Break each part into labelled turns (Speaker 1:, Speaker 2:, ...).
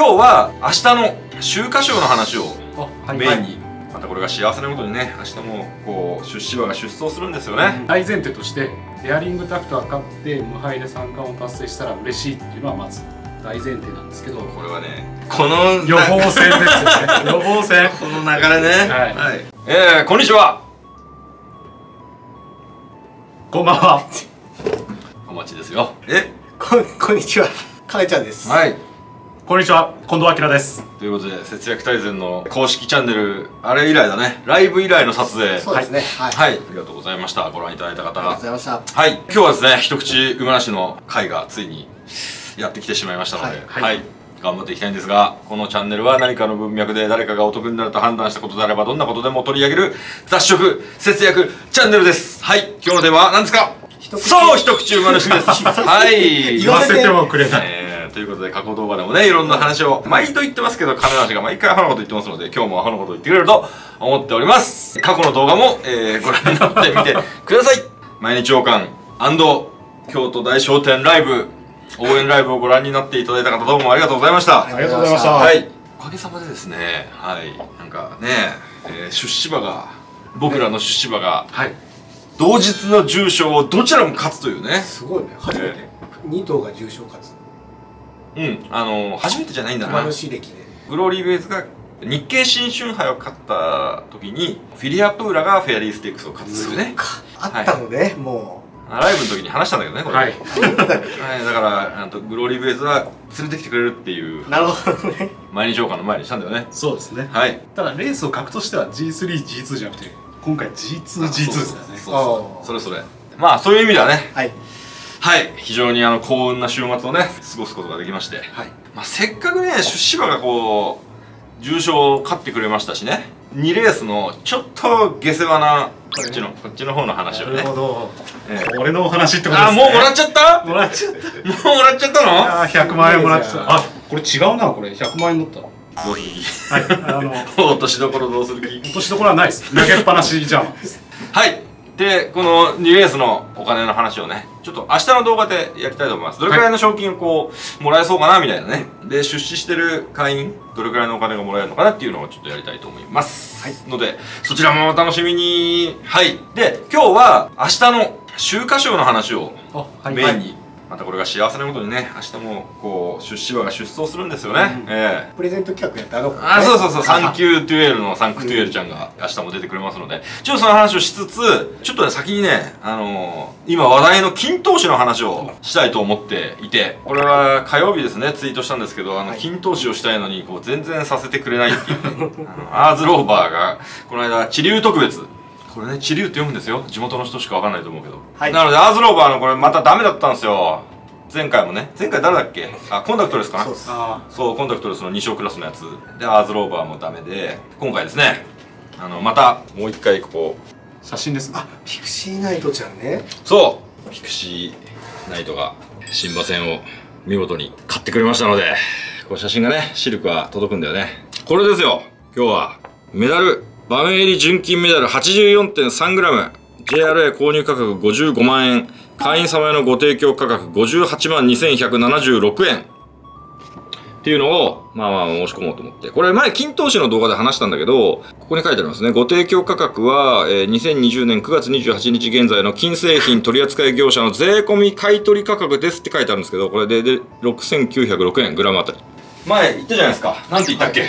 Speaker 1: 今日は明日の秋華賞の話を
Speaker 2: あ
Speaker 1: メインに、またこれが幸せなことにね明日もこう出資馬が出走するんですよね、
Speaker 2: 大前提としてデアリングタクトは勝って無敗で三冠を達成したら嬉しいっていうのはまず大前提なんですけど。
Speaker 1: これはねこの
Speaker 2: 予防線ですよね。予防線。
Speaker 1: この流れね。
Speaker 2: はい。
Speaker 1: えー、こんにちは。
Speaker 2: こんばんは。
Speaker 1: お待ちですよ。え？
Speaker 3: こん こんにちは。かねちゃんです。
Speaker 1: はい
Speaker 2: こんにちは近藤明です。
Speaker 1: ということで節約大全の公式チャンネルあれ以来だね。ライブ以来の撮影。
Speaker 3: そうですね。はい、
Speaker 1: はい、ありがとうございました。ご覧いただいた方。
Speaker 3: ありがとう
Speaker 1: が
Speaker 3: ございました。
Speaker 1: はい。今日はですね一口馬なしの回がついにやってきてしまいましたのでは、
Speaker 2: はい。い。
Speaker 1: 頑張っていきたいんですがこのチャンネルは何かの文脈で誰かがお得になると判断したことであればどんなことでも取り上げる雑食節約チャンネルです。はい。今日のテーマは何ですか？そう一口馬主です。はい。
Speaker 2: 言わせてもくれない。
Speaker 1: えーということで過去動画でもねいろんな話を毎度言ってますけど金梨が毎回アホなこと言ってますので今日もアホなこと言ってくれると思っております。過去の動画も、えーご覧になってみてください。毎日王冠京都大商店ライブ応援ライブをご覧になっていただいた方どうもありがとうございました。
Speaker 2: ありがとうございました。
Speaker 1: はい。おかげさまでですね。はい。なんかね、えー出資馬が僕らの出資馬が
Speaker 2: はい。
Speaker 1: 同日の重賞をどちらも勝つというね。
Speaker 3: すごいね。初めて、二頭が重賞勝つ
Speaker 1: うんあの初めてじゃないんだな。
Speaker 3: 馬主歴で
Speaker 1: グローリーベイズが日経新春杯を勝った時にフィリアプーラがフェアリーステークスを勝つというね。
Speaker 3: あったのね、も
Speaker 1: ライブの時に話したんだけどねこれ。
Speaker 2: はい。
Speaker 1: はい。だからあとグローリーベイズは連れてきてくれるっていう
Speaker 3: けなるほどね。
Speaker 1: 毎日王冠の前にしたんだよね。
Speaker 2: そうですね。
Speaker 1: はい。
Speaker 2: ただレースを格としては G3G2 じゃなくて今回 G2G2 ですからね。
Speaker 1: そうそうそれそれ。まあそういう意味ではね。
Speaker 3: はい
Speaker 1: はい。非常にあの幸運な週末をね過ごすことができまして。
Speaker 3: はい。
Speaker 1: まあ、せっかくね出資馬がこう重賞を勝ってくれましたしね。2レースのちょっと下世話なこっちのこっちの方の話をね。
Speaker 2: ど。
Speaker 1: ええ。
Speaker 2: 俺のお話ってことですね。
Speaker 1: あもうもらっちゃった？
Speaker 2: もらっちゃった。
Speaker 1: もうもらっちゃったの？
Speaker 2: あー100万円もらっちゃったあこれ違うなこれ。100万円だった
Speaker 1: どうする気
Speaker 2: はいあの
Speaker 1: 落としどころどうする気？
Speaker 2: 落としどころはないです。投げっぱなしじゃん。
Speaker 1: はいでこの2レースのお金の話をねちょっと明日の動画でやりたいと思います。どれくらいの賞金をこうもらえそうかなみたいなねで出資してる会員どれくらいのお金がもらえるのかなっていうのをちょっとやりたいと思います、
Speaker 3: はい。
Speaker 1: のでそちらもお楽しみに。はい。で今日は明日の秋華賞の話をメインに、またこれが幸せなことにね明日もこう出資馬が出走するんですよね、
Speaker 2: うん。
Speaker 1: ええ。
Speaker 3: プレゼント企画やったあの子ね
Speaker 1: あそうそうそう、サンキ
Speaker 3: ュ
Speaker 1: ュートゥエールのサンクトゥエールちゃんが明日も出てくれますので、ちょっとその話をしつつ、ちょっとね、先にね、あのー今話題の金投手の話をしたいと思っていて、これは火曜日ですね、ツイートしたんですけど、あの、
Speaker 3: はい。
Speaker 1: 金投手をしたいのに、こう、全然させてくれないっていうね、あのアーズローバーが、この間、地流特別、これね、地流って読むんですよ。地元の人しかわかんないと思うけど。
Speaker 3: はい
Speaker 1: なので、アーズローバーのこれまたダメだったんですよ。前回もね。前回誰だっけ？あ、コンダクトレスかな？
Speaker 3: そうです
Speaker 2: あ
Speaker 1: そう、コンタクトレスの2章クラスのやつ。で、アーズローバーもダメで、今回ですね、あの、また、もう一回ここ、
Speaker 2: ー写真ですね
Speaker 3: あピクシーナイトちゃんね
Speaker 1: そうピクシーナイトが、新馬戦を見事に買ってくれましたので、これ写真がね、シルクは届くんだよね。これですよ今日は、メダル、馬名入り純金メダル 84.3g、JRA 購入価格55万円、会員様へのご提供価格58万2176円。っていうのを、まあまあ申し込もうと思って。これ前、金投資の動画で話したんだけど、ここに書いてありますね。ご提供価格は、えー2020年9月28日現在の金製品取扱業者の税込み買取価格ですって書いてあるんですけど、これでで6906円、グラムあたり。前言ったじゃないですか。なんて言ったっけ、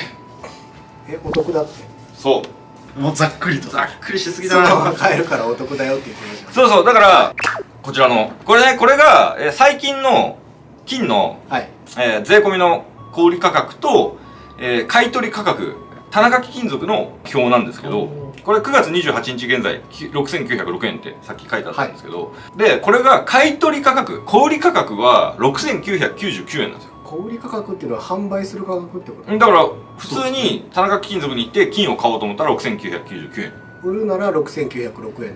Speaker 3: えお得だって
Speaker 1: そう。
Speaker 2: もうざっくりと。
Speaker 1: ざっくりしすぎ
Speaker 3: その
Speaker 1: だな。
Speaker 3: まま買えるからお得だよって言ってました
Speaker 1: そうそう、だから、こちらの、これね、これが、えー最近の金の
Speaker 3: はい。
Speaker 1: えー税込みの小売価格と、えー買取価格田中貴金属の表なんですけどこれ9月28日現在き6906円ってさっき書いてあったんですけど、でこれが買取価格小売価格は6999円なんですよ
Speaker 3: 小売価格っていうのは販売する価格ってこと？
Speaker 1: だから普通に田中貴金属に行って金を買おうと思ったら6999円。
Speaker 3: 売るなら6906円。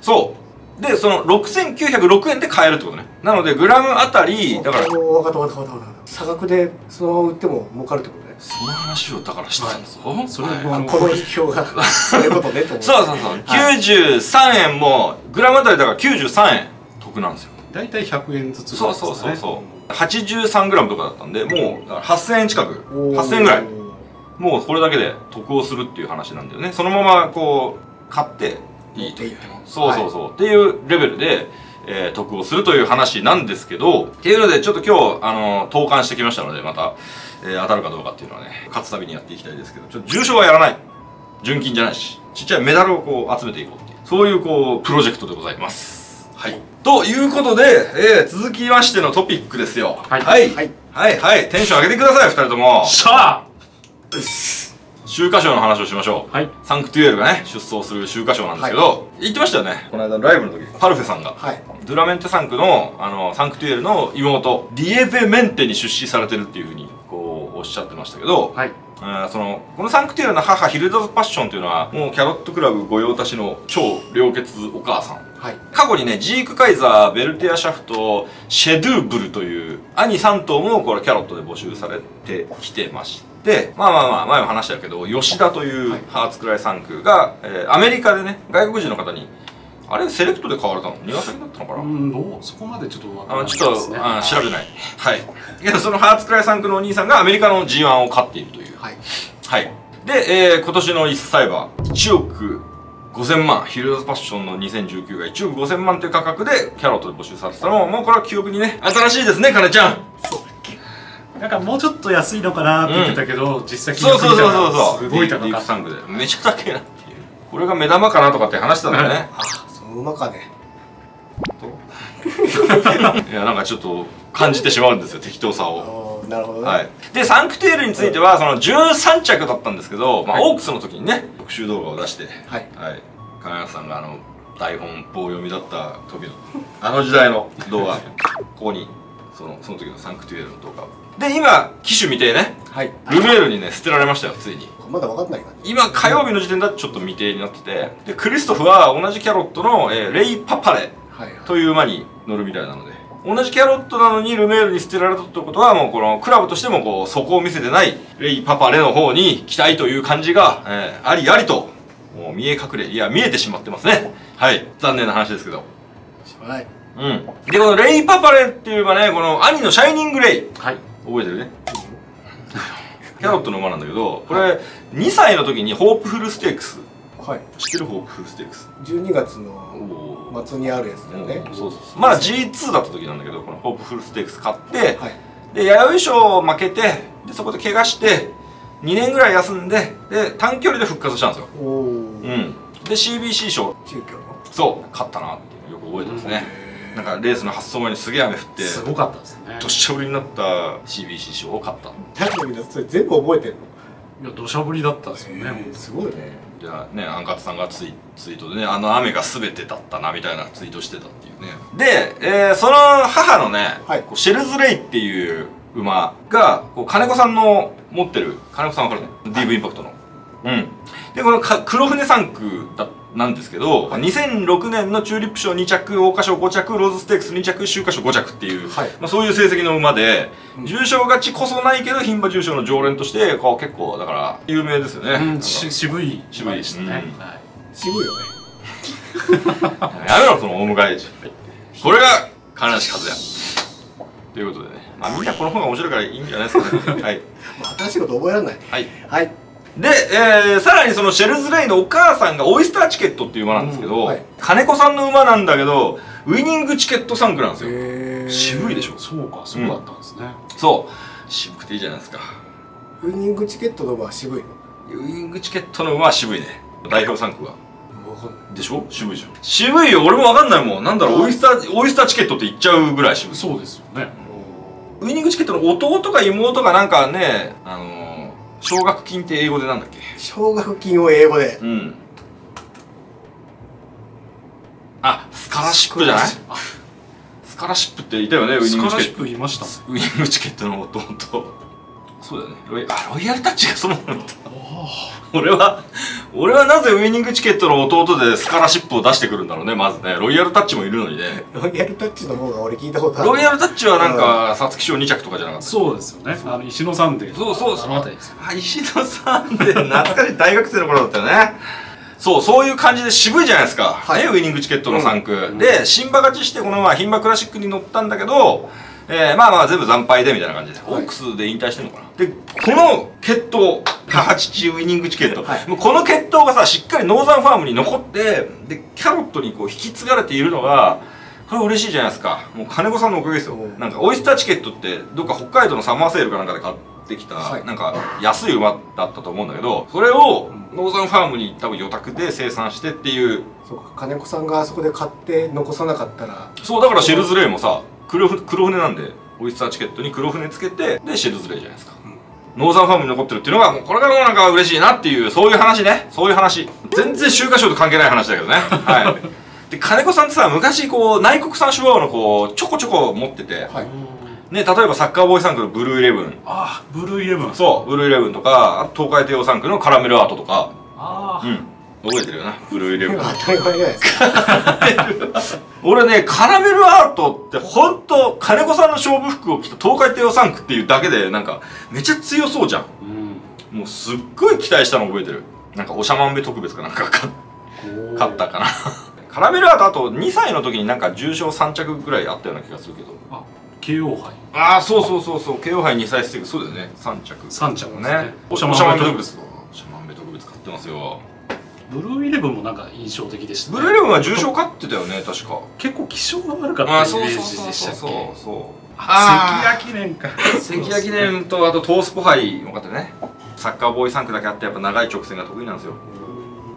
Speaker 1: そう。でその6906円で買えるってことね。なのでグラムあたりだから
Speaker 3: おーわかったわかったわかった。差額でそのまま売っても儲かるってことね。
Speaker 1: その話をだからしてたんですよ、
Speaker 2: それ
Speaker 1: はい
Speaker 2: もあの
Speaker 3: あこの表が そういうことねと思って
Speaker 1: そうそうそう、
Speaker 3: はい。
Speaker 1: 93円もグラムあたりだから93円得なんですよ。
Speaker 2: 大体100円ずつ
Speaker 1: そうそうそうそう 83g とかだったんでもうだから8000円近く。
Speaker 3: おー。
Speaker 1: 8000円ぐらい。もうこれだけで得をするっていう話なんだよね。そのままこう買っていいという。そうそうそう、っていうレベルで、えー得をするという話なんですけどっていうのでちょっと今日あの投函してきましたのでまた、えー当たるかどうかっていうのはね勝つたびにやっていきたいですけどちょっと重賞はやらない。純金じゃないしちっちゃいメダルをこう集めていこうっていうそういうこうプロジェクトでございますはい。ということで、えー続きましてのトピックですよ。
Speaker 2: はい。
Speaker 1: はい。
Speaker 3: はい。
Speaker 1: はいはい。テンション上げてください二人とも。
Speaker 2: しゃ
Speaker 1: 秋華賞の話をしましょう。
Speaker 2: あはい。
Speaker 1: サンクテュエールがね出走する秋華賞なんですけど、言ってましたよね。この間のライブの時。パルフェさんが。
Speaker 3: はい。
Speaker 1: ドゥラメンテサンクのあのサンクテュエールの妹ディエベメンテに出資されてるっていうふうにこうおっしゃってましたけど、
Speaker 2: はい。
Speaker 1: そのこのサンクテュエールの母ヒルダズ・パッションというのはもうキャロットクラブ御用達の超良血お母さん
Speaker 3: はい。
Speaker 1: 過去にねジーク・カイザーベルテア・シャフトシェドゥーブルという兄3頭もこれキャロットで募集されてきてましてまあまあまあ前も話したけど吉田という
Speaker 3: はい
Speaker 1: ハーツクライ3区が、えーアメリカでね外国人の方にあれ？セレクトで買われたの？庭先だったのかな、
Speaker 2: うんどうそこまでちょっとわから
Speaker 1: あ
Speaker 2: ない
Speaker 1: ちょっと、あ調べない。はい。けどそのハーツクライ3区のお兄さんがアメリカの G1 を勝っているという。
Speaker 3: はい。
Speaker 1: はい。で、えー今年の一歳馬、1億5000万、ヒルズパッションの2019が1億5000万という価格でキャロットで募集されてたのも、もうこれは記憶にね、新しいですね、金ちゃん。
Speaker 2: なんかもうちょっと安いのかなって言ってたけど、実際
Speaker 1: そうそうそうそう
Speaker 2: 金
Speaker 1: そう。
Speaker 2: 額見たらすごい高
Speaker 1: ディー
Speaker 2: かった
Speaker 1: ンクで。めちゃ高いなっていう。これが目玉かなとかって話してたんだよね。
Speaker 3: あその馬かね
Speaker 1: いや、なんかちょっと感じてしまうんですよ、適当さを。
Speaker 3: なるほどね
Speaker 1: はい、でサンクテールについてはその13着だったんですけど、まあ、
Speaker 3: はい
Speaker 1: オークスの時にね特集動画を出して、
Speaker 3: はい。
Speaker 1: はい、金谷さんがあの台本棒読みだった時の あの時代の動画ここにそのその時のサンクテュエルの動画を。で今機種未定ね。
Speaker 3: はい。
Speaker 1: ルメールにね捨てられましたよついに。
Speaker 3: まだ分かんないかね
Speaker 1: 今火曜日の時点だとちょっと未定になっててでクリストフは同じキャロットの、えーレイ・パパレという馬に乗るみたいなので同じキャロットなのにルメールに捨てられたということはもうこのクラブとしてもこう底を見せてないレイ・パパレの方に期待という感じが、えーありありともう見え隠れいや見えてしまってますね。はい残念な話ですけど。
Speaker 3: しょうがない。
Speaker 1: うん。でこのレイ・パパレっていう馬ねこの兄のシャイニング・レイ。
Speaker 2: はい。
Speaker 1: 覚えてるね？キャロットの馬なんだけどこれ2歳の時にホープフルステークス。
Speaker 3: はい。
Speaker 1: 知ってる？ホープフルステークス。
Speaker 3: 12月の
Speaker 1: おー
Speaker 3: 末にあるやつだよね。
Speaker 1: うんそうそうそう。まだ G2 だった時なんだけどこのホープフルステークス買って、
Speaker 3: はい。
Speaker 1: で弥生賞負けてでそこで怪我して2年ぐらい休んでで短距離で復活したんですよ。うん。で CBC 賞。
Speaker 3: 中京の
Speaker 1: そう。勝ったなっていうよく覚えてますね、なんかレースの発走前にすげえ雨降って
Speaker 2: すごかったですね。
Speaker 1: どっしゃ降りになった CBC 賞を勝った。
Speaker 3: だってみんなそれ全部覚えてる
Speaker 2: いや土砂降りだったですよね、
Speaker 3: のすごいね
Speaker 1: じゃあねアンカツさんがツイツイートでねあの雨が全てだったなみたいなツイートしてたっていうね。で、えーその母のね、
Speaker 3: はい。
Speaker 1: こうシェルズレイっていう馬がこう金子さんの持ってる金子さんわかるね？DV インパクトの。うん。でこのか黒船3区だなんですけど、2006年のチューリップ賞2着桜花賞5着ローズステークス2着秋華賞5着っていう、
Speaker 3: はい。
Speaker 1: まあ、そういう成績の馬で、
Speaker 3: うん。
Speaker 1: 重賞勝ちこそないけど牝馬重賞の常連としてこう結構だから有名ですよね、
Speaker 2: うん渋い。
Speaker 1: 渋い。
Speaker 2: でしたね、
Speaker 1: うん。
Speaker 2: はい。
Speaker 3: 渋いよね。
Speaker 1: やめろそのオウム返しこれが金梨和也。ということでね。まあみんなこの方が面白いからいいんじゃないですかね。はい。
Speaker 3: まあ新しいこと覚えられない。
Speaker 1: はい。
Speaker 3: はい
Speaker 1: で、えー、さらにそのシェルズレイのお母さんがオイスターチケットっていう馬なんですけど、
Speaker 3: うんはい。
Speaker 1: 金子さんの馬なんだけどウィニングチケット3区なんですよ、渋いでしょ。
Speaker 2: そうかそうだったんですね、
Speaker 1: そう。渋くていいじゃないですか。
Speaker 3: ウイニングチケットの馬は渋いの？
Speaker 1: ウィニングチケットの馬は渋いね。代表3区は
Speaker 3: わかんない。
Speaker 1: でしょ？渋いじゃん。渋いよ。俺も分かんないもん。なんだろう。オイスターオイスターチケットって言っちゃうぐらい渋い。
Speaker 2: そうですよね。
Speaker 1: ウイニングチケットの弟か妹がなんかね、あのー、奨学金って英語でなんだっけ？
Speaker 3: 奨学金を英語で
Speaker 1: うん。あ、スカラシップじゃない？
Speaker 3: ス
Speaker 1: スカラシップっていたよね、ウイニ
Speaker 2: スカラシッ
Speaker 1: ングチケット。
Speaker 2: プいました
Speaker 1: ウイニングチケットの弟。そうだよね。ロイあ、ロイヤルタッチがそのなんだ。俺は、俺はなぜウイニングチケットの弟でスカラシップを出してくるんだろうね、まずね。ロイヤルタッチもいるのにね。
Speaker 3: ロイヤルタッチの方が俺聞いたことある
Speaker 1: ロイヤルタッチはなんか、皐月賞2着とかじゃなかった？
Speaker 2: そうですよねあの石野さんで
Speaker 1: そうそうそう
Speaker 2: あ
Speaker 1: あ、石野さんで、懐かしい大学生の頃だったよね。そう、そういう感じで渋いじゃないですか。
Speaker 3: はい
Speaker 1: ね、ウイニングチケットの3区。
Speaker 3: ん
Speaker 1: で、新馬勝ちして、このまま牝馬クラシックに乗ったんだけど、えー、まあまあ全部惨敗でみたいな感じで、
Speaker 3: はい。
Speaker 1: オークスで引退してんのかな。でこの血統母父ウイニングチケット、
Speaker 3: はい。
Speaker 1: もうこの血統がさしっかりノーザンファームに残ってでキャロットにこう引き継がれているのがこれ嬉しいじゃないですか。もう金子さんのおかげですよ。
Speaker 3: うん。
Speaker 1: なんかオイスターチケットってどっか北海道のサマーセールかなんかで買ってきた、
Speaker 3: はい。
Speaker 1: なんか安い馬だったと思うんだけどそれをノーザンファームに多分予託で生産してっていう。
Speaker 3: そうか。金子さんがあそこで買って残さなかったら。
Speaker 1: そうだからシェルズレイもさ黒ふ黒船なんでオイスターチケットに黒船つけてでシェルズレイじゃないですか、ノーザンファームに残ってるっていうのがもうこれからもなんか嬉しいなっていうそういう話ね。そういう話。全然秋華賞と関係ない話だけどね。はい。で金子さんってさ昔こう内国産種馬をこうちょこちょこ持ってて、
Speaker 3: はい。
Speaker 1: ね例えばサッカーボーイサンクのブルーイレブン。
Speaker 2: ああブルーイレブン。
Speaker 1: そうブルーイレブンとか東海帝王サンクのカラメルアートとか。
Speaker 2: ああ、
Speaker 1: うん覚えてるよなブルーイレブン。
Speaker 3: 当たり前じゃないですか。
Speaker 1: 俺ねカラメルアートって本当金子さんの勝負服を着た東海帝王3区っていうだけでなんかめちゃ強そうじゃん。
Speaker 2: うん。
Speaker 1: もうすっごい期待したの覚えてる。なんかおしゃまんべ特別かなんかか勝ったかな。カラメルアートあと2歳の時になんか重賞3着ぐらいあったような気がするけど。
Speaker 2: あ慶応杯。
Speaker 1: ああそうそうそうそう。慶応杯2歳ステークそうだよね。3着。
Speaker 2: 3着ね。
Speaker 1: ね。お
Speaker 2: お
Speaker 1: しゃまんべ
Speaker 2: 特
Speaker 1: 別。おしゃまんべ特別買ってますよ
Speaker 2: ブルーイレブンもなんか印象的でした、
Speaker 1: ブルーイレブンは重賞勝ってたよね確か。
Speaker 2: 結構気性が悪か
Speaker 1: ああ
Speaker 2: ったイメー
Speaker 1: そうそうそう。
Speaker 2: ジでした
Speaker 1: そう
Speaker 2: っけ？
Speaker 1: そうそう
Speaker 2: あ関谷記念か。
Speaker 1: 関谷記念とあとトースポ杯もかってね。サッカーボーイ産駒だけあってやっぱ長い直線が得意なんですよ。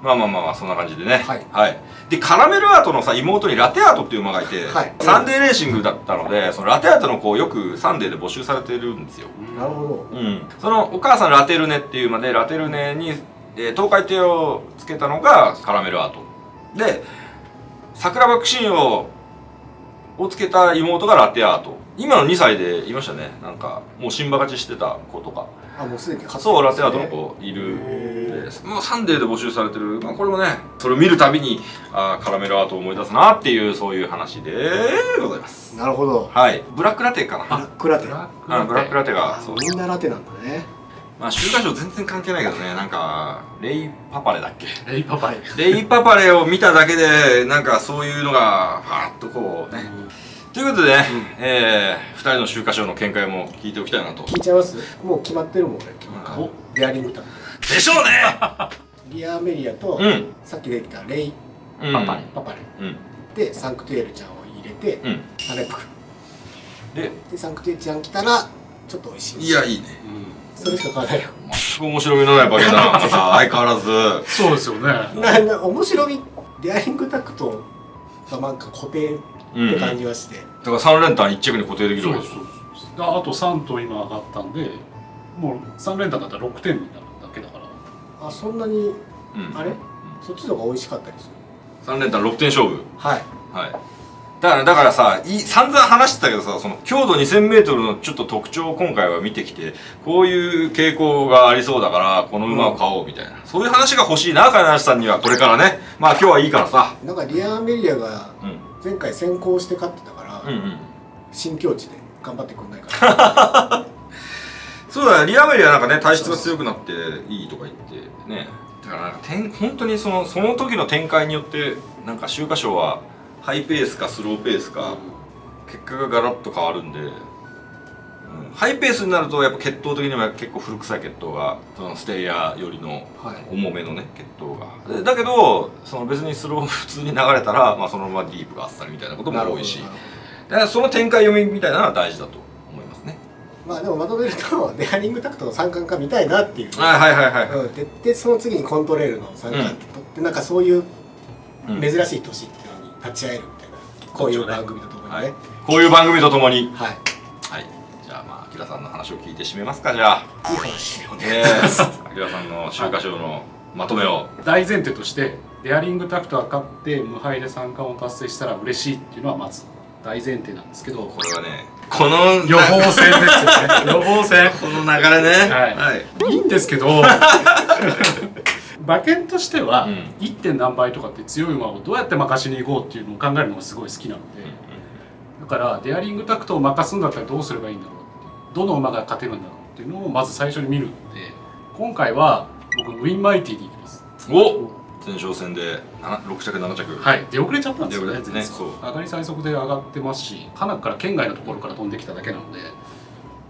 Speaker 1: まあまあまあまあそんな感じでね。
Speaker 3: はい。
Speaker 1: でカラメルアートのさ妹にラテアートっていう馬がいて、
Speaker 3: はい。
Speaker 1: サンデーレーシングだったのでそのラテアートの子をよくサンデーで募集されてるんですよ。
Speaker 3: なるほ
Speaker 1: うん。そのお母さんラテルネっていう馬でラテルネに、えー東海帝をつけたのがカラメルアート。で桜爆心王をつけた妹がラテアート。今の2歳でいましたね。なんかもう新馬勝ちしてた子とか。
Speaker 3: どあもうすでに買って
Speaker 1: そうラテアートの子いる
Speaker 3: へ
Speaker 1: です。もうサンデーで募集されてる、まあ、これもねそれを見るたびにあーカラメルアートを思い出すなっていうそういう話でございます。
Speaker 3: なるほど。
Speaker 1: はい。ブラックラテかな。
Speaker 3: ブラックラテ。
Speaker 2: ブラ
Speaker 1: ックラテが
Speaker 3: あ
Speaker 1: そう。
Speaker 3: みんなラテなんだね
Speaker 1: まあ週刊賞全然関係ないけどねなんかレイパパレだっけ？
Speaker 2: レイパパイ
Speaker 1: レイパパレを見ただけでなんかそういうのがパーッとこうね。ということでね、えー、2人の週刊賞の見解も聞いておきたいなと。
Speaker 3: 聞いちゃいます？もう決まってるもん俺今日
Speaker 1: お
Speaker 3: デアリングタ。
Speaker 1: でしょうね！
Speaker 3: リアメリアと、
Speaker 1: うん。
Speaker 3: さっき出てきたレイ
Speaker 1: うん。
Speaker 3: パパレ、パパレ。
Speaker 1: うん。
Speaker 3: でサンクトゥエルちゃんを入れて、
Speaker 1: うん。
Speaker 3: タレプク
Speaker 1: で
Speaker 3: でサンクトゥエルちゃん来たらちょっと美味しい。
Speaker 1: いやいいね
Speaker 3: それしか買わない。よ
Speaker 1: 全く面白みのないバケだな相変わらず。
Speaker 2: そうですよね。
Speaker 3: なな面白みデアリングタクトがなんか固定
Speaker 1: うん
Speaker 3: って感じがして、
Speaker 1: だから3連単1着に固定できる
Speaker 2: そう
Speaker 1: わけ
Speaker 2: ですそうですああと3と今上がったんでもう3連単だったら6点になるだけだから。
Speaker 3: あそんなに
Speaker 1: うん。
Speaker 3: あれ？そっちの方が美味しかったりする。
Speaker 1: 3連単6点勝負？
Speaker 3: はい。
Speaker 1: はいだからだからさい散々話してたけどさその強度 2000m のちょっと特徴を今回は見てきてこういう傾向がありそうだからこの馬を買おうみたいな、そういう話が欲しいな金梨さんにはこれからね。まあ今日はいいからさ。
Speaker 3: なんかリアメリアが
Speaker 1: うん。
Speaker 3: 前回先行して勝ってたから、
Speaker 1: うんうん。
Speaker 3: 新境地で頑張ってくんないかな。
Speaker 1: そうだねリアメリはなんかね体質が強くなっていいとか言ってね。だからなんか点本当にそのその時の展開によってなんか秋華賞はハイペースかスローペースか、結果がガラッと変わるんで、うん。ハイペースになるとやっぱ血統的には結構古臭い血統がそのステイヤよりの
Speaker 3: はい。
Speaker 1: 重めのね血統が。でだけどその別にスロー 普通に流れたら、まあ、そのままディープがあっさりみたいなことも多いし。だからその展開読みみたいなのは大事だと思いますね。
Speaker 3: まあでもまとめるとデアリングタクトの三冠化見たいなっていう、
Speaker 1: はいはいはいはい、
Speaker 3: うん、ででその次にコントレールの三冠って取って、なんかそういう
Speaker 1: うん。
Speaker 3: 珍しい年って立ち会えるみたいな、こういう番組とともに
Speaker 1: はい。
Speaker 3: ね、
Speaker 1: こういう番組とともに。
Speaker 3: はい、
Speaker 1: はい。じゃあまあアキラさんの話を聞いて締めますかじゃあ。
Speaker 3: いい話よね、
Speaker 1: え。ー、アキラさんの秋華賞のまとめを。
Speaker 2: 大前提としてデアリングタクトは勝って無敗で三冠を達成したら嬉しいっていうのはまず大前提なんですけど。
Speaker 1: これはねこの
Speaker 2: 予防戦ですよね。予防戦
Speaker 1: この流れね。
Speaker 2: はい。いいんですけど 馬券としては、
Speaker 1: うん。
Speaker 2: 1. 点何倍とかって強い馬をどうやって任しに行こうっていうのを考えるのがすごい好きなので、だからデアリングタクトを任すんだったらどうすればいいんだろうどの馬が勝てるんだろうっていうのをまず最初に見るので今回は僕ウィンマイティに行きます。
Speaker 1: お前哨戦でな6着7着。
Speaker 2: はい。出遅れちゃったんですよね
Speaker 1: ね
Speaker 2: 上がり最速で上がってますし花から県外のところから飛んできただけなので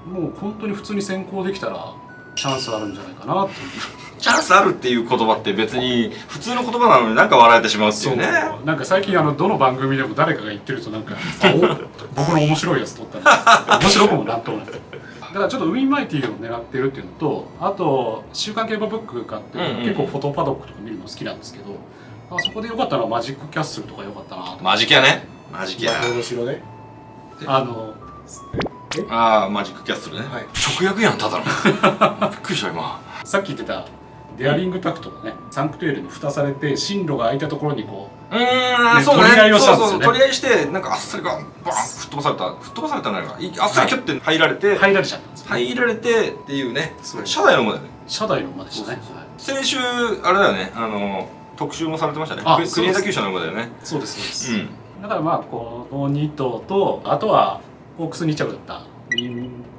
Speaker 2: もう本当に普通に先行できたらチャンスあるんじゃないかなっていう
Speaker 1: チャンスあるっていう言葉って別に普通の言葉なのになんか笑えてしまうっていうね。
Speaker 2: なんか最近あのどの番組でも誰かが言ってるとなんか 僕の面白いやつ撮ったら面白くもなんともないだからちょっとウィンマイティを狙ってるっていうのとあと「週刊競馬ブック」買って、
Speaker 1: うんうん。
Speaker 2: 結構フォトパドックとか見るの好きなんですけどあそこでよかったのはマジックキャッスルとかよかったなと
Speaker 1: マジキャね。マジキャ。
Speaker 3: 魔法の城で
Speaker 2: あの
Speaker 1: ああマジックキャッスルね、
Speaker 3: はい
Speaker 1: 直訳やんただのびっくりした今
Speaker 2: さっき言ってたデアリングタクトがねサンクトゥエルに蓋されて進路が開いたところにこ
Speaker 1: うーん、
Speaker 2: ね
Speaker 1: そうね。
Speaker 2: 取り合いをしたんですよね。
Speaker 1: そうそう取り合いしてなんかあっさりがバーン吹っ飛ばされた吹っ飛ばされたんじゃないかいあっさりキュッて入られて、
Speaker 2: う入られちゃったんですよ、
Speaker 1: 入られてっていうね
Speaker 2: そう
Speaker 1: 社内のものだよね。
Speaker 2: 車内の馬でしたね。
Speaker 1: 先週あれだよねあの特集もされてましたね。国枝厩舎の馬だよね。
Speaker 2: そうですそうです、
Speaker 1: うん。
Speaker 2: だからまあこの2頭とあとはオークス2着だった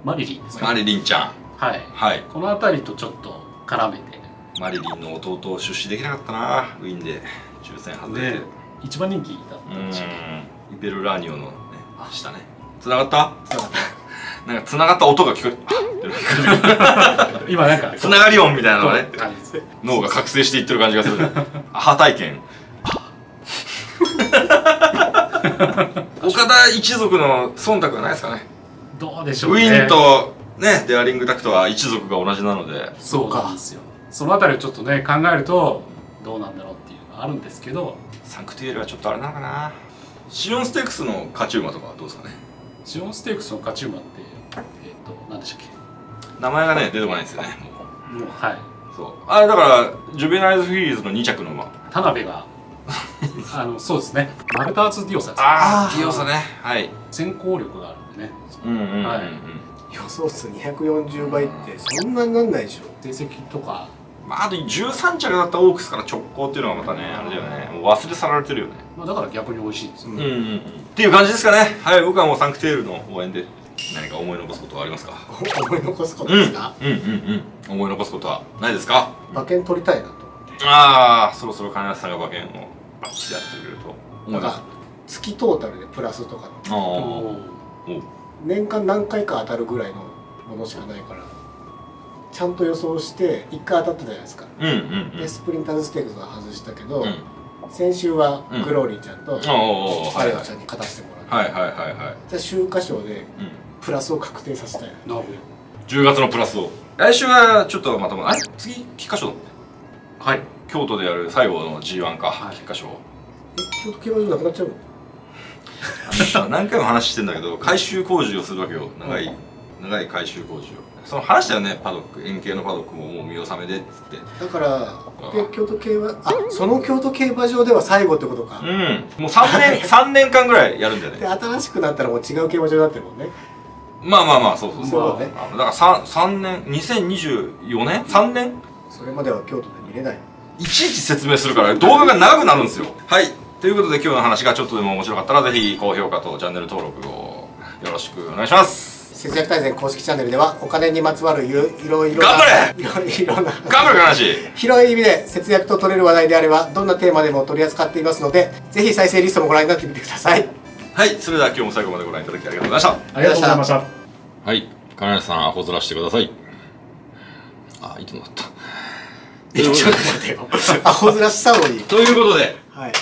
Speaker 2: マリリンですか
Speaker 1: マリリンちゃん。
Speaker 2: はい。
Speaker 1: はい。
Speaker 2: この辺りとちょっと絡めて
Speaker 1: マリリンの弟を出資できなかったな。ウィンで。抽選外れて。
Speaker 2: で一番人気だっ
Speaker 1: う
Speaker 2: たんですよ
Speaker 1: ん。イベルラーニオのね下ね。繋がった？
Speaker 3: つながっ
Speaker 1: なんか繋がった音が聞こえ
Speaker 2: 今なんか
Speaker 1: 繋がり音みたいなのがね。脳が覚醒していってる感じがする。アハ体験岡田一族の忖度はないですかね。
Speaker 2: どうでしょう
Speaker 1: ウ
Speaker 2: ね
Speaker 1: ィンとねデアリングタクトは一族が同じなので。
Speaker 2: そうなんですよその辺りをちょっとね考えるとどうなんだろうっていうのがあるんですけど
Speaker 1: サンクティエルはちょっとあれなのかな。シオンステークスの勝ち馬とかはどうですかね。
Speaker 2: シオンステークスの勝ち馬ってえっ、と何でしたっ
Speaker 1: 名前がね出てこないんですよねもう。
Speaker 2: けもう。はい。
Speaker 1: そう。あれだからジュベナイズフィリーズの2着の。馬
Speaker 2: 田辺が あのそうですね。マルターツ・ディオサです。ね
Speaker 3: あー
Speaker 1: あディオサね。はい。
Speaker 2: 先行力があるんでね。
Speaker 1: うんうんうんうん、
Speaker 2: はい。
Speaker 3: 予想数240倍ってそんなになんないでしょ。
Speaker 2: 成績とか
Speaker 1: まああと13着だったオークスから直行っていうのはまたねあれだよね。もう忘れ去られてるよね。
Speaker 2: まあ、だから逆に美味しいですよ、
Speaker 3: う
Speaker 1: うんうんうん。っていう感じですかね。はい僕はもうサンクテールの応援で何か思い残すことはありますか？
Speaker 3: 思い残すこと
Speaker 1: うん
Speaker 3: ですか、
Speaker 1: うん。うんうん思い残すことはないですか？
Speaker 3: 馬券取りたいなと
Speaker 1: ああそろそろ金安さんが馬券をやってくれると思います。
Speaker 3: 月トータルでプラスとか年間何回か当たるぐらいのものしかないからちゃんと予想して1回当たったじゃないですか、
Speaker 1: うんうんうん。
Speaker 3: でスプリンターズステークスは外したけど、
Speaker 1: うん。
Speaker 3: 先週は
Speaker 1: うん。
Speaker 3: グローリーちゃんと
Speaker 1: おーおー
Speaker 3: パレオちゃんに勝たせてもらって、
Speaker 1: はいはいはいはい。
Speaker 3: じゃあ週刊賞で
Speaker 1: うん。
Speaker 3: プラスを確定させたいな
Speaker 2: なるほ
Speaker 1: 10月のプラスを。来週はちょっとまともあれ？次菊花賞だ
Speaker 2: はい。
Speaker 1: 京都でやる最後の G1 か、
Speaker 2: はい。
Speaker 1: 菊花賞。
Speaker 3: え京都競馬場なくなっちゃう
Speaker 1: の？何回も話してんだけど改修工事をするわけよ。長い長い改修工事を。その話したよねパドック。円形のパドックももう見納めでっつって。
Speaker 3: だからで京都競馬あその京都競馬場では最後ってことか、
Speaker 1: うん。もう3年 三年間ぐらいやるんだよ
Speaker 3: で
Speaker 1: ね
Speaker 3: 新しくなったらもう違う競馬場になってるもんね。
Speaker 1: まあまあまあそうそうそう。
Speaker 3: そうね。
Speaker 1: あだから 3, 三年2024年？3年？
Speaker 3: それまでは京都で見れない。
Speaker 1: いちいち説明するから動画が長くなるんですよ。はい。ということで今日の話がちょっとでも面白かったらぜひ高評価とチャンネル登録をよろしくお願いします
Speaker 3: 節約大全公式チャンネルではお金にまつわるいろいろいろ
Speaker 1: 頑張
Speaker 3: いろいろな
Speaker 1: 頑張る話
Speaker 3: 広い意味で節約と取れる話題であればどんなテーマでも取り扱っていますのでぜひ再生リストもご覧になってみてください。
Speaker 1: はいそれでは今日も最後までご覧いただきありがとうございました。
Speaker 2: ありがとうございました。
Speaker 1: はい金谷さんアホずらしてください。あいつもだった。
Speaker 3: えちょっと待ってよ。アホ面したのに。
Speaker 1: ということで。
Speaker 3: はい